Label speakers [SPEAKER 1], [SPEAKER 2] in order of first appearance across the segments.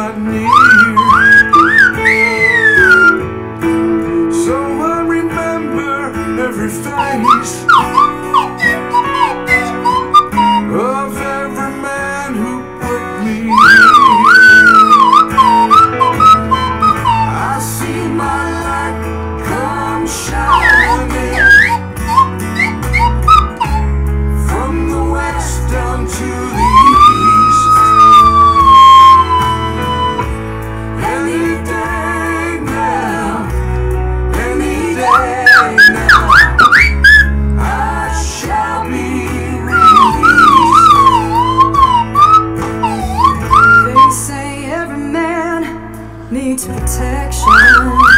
[SPEAKER 1] got you. Need protection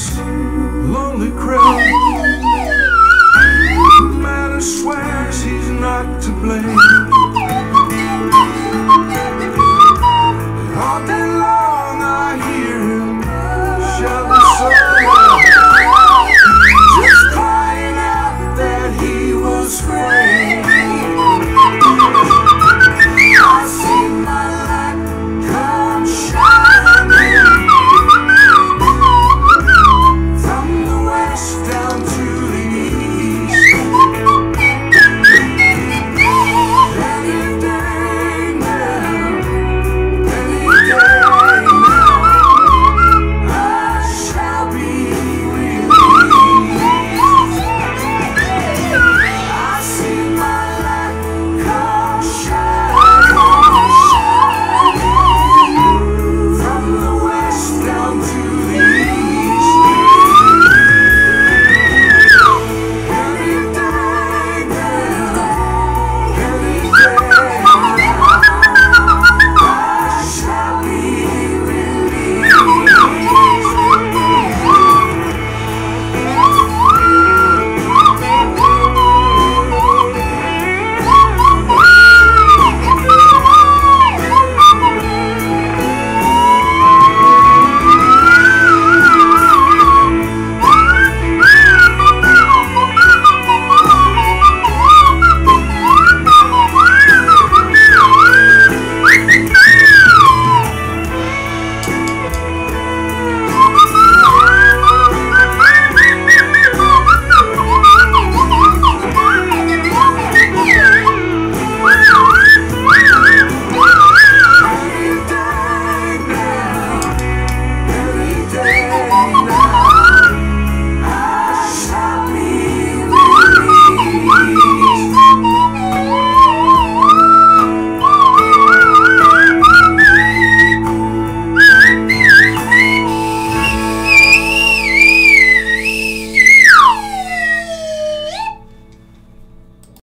[SPEAKER 1] this lonely crowd. The man who swears he's not to blame.